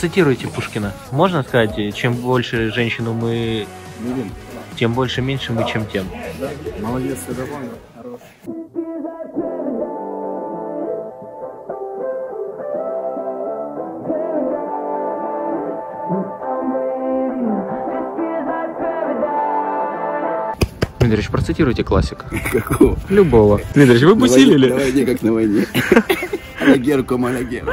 Процитируйте Пушкина. Можно сказать, чем больше женщину мы... Любим? Тем больше меньше мы, чем тем. Да. Молодец, все довольно. Хорош. Дмитрич, процитируйте классика. Какого? Любого. Дмитрич, вы На войне, усилили? на войне, как на войне. Алагерку, малягерку.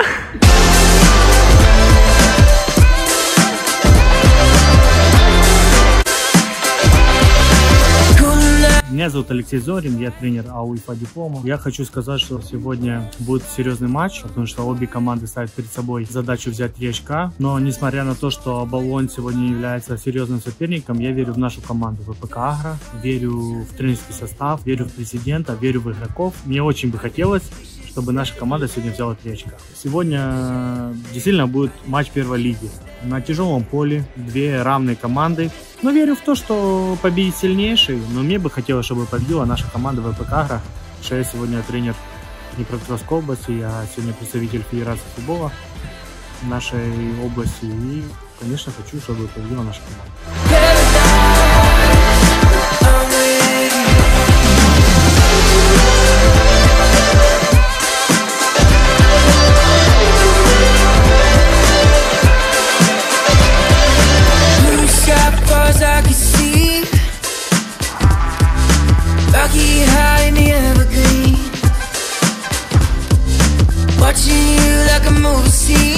Меня зовут Алексей Зорин, я тренер АУИФА Диплома. Я хочу сказать, что сегодня будет серьезный матч, потому что обе команды ставят перед собой задачу взять 3 очка. Но несмотря на то, что Оболонь сегодня является серьезным соперником, я верю в нашу команду ВПК Агро, верю в тренерский состав, верю в президента, верю в игроков. Мне очень бы хотелось, чтобы наша команда сегодня взяла 3 очка. Сегодня действительно будет матч первой лиги. На тяжелом поле две равные команды. Но верю в то, что победит сильнейший. Но мне бы хотелось, чтобы победила наша команда ВПК Агро. Что я сегодня тренер Днепропетровской области, я сегодня представитель Федерации футбола нашей области. И, конечно, хочу, чтобы победила наша команда. Watching you like a movie scene.